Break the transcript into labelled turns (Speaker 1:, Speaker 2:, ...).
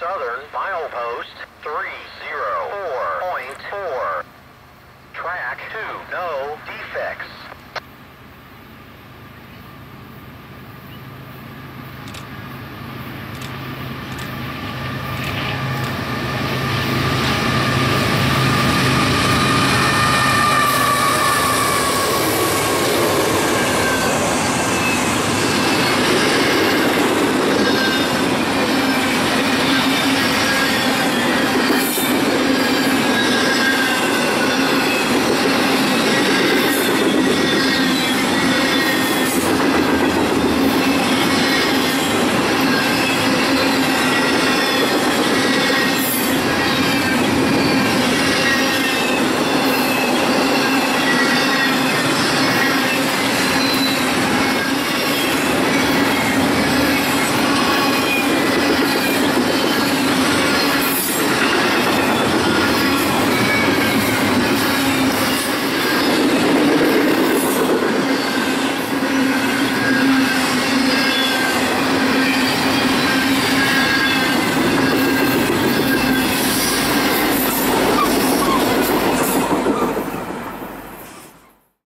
Speaker 1: Southern, milepost 304.4. Track 2, no defects.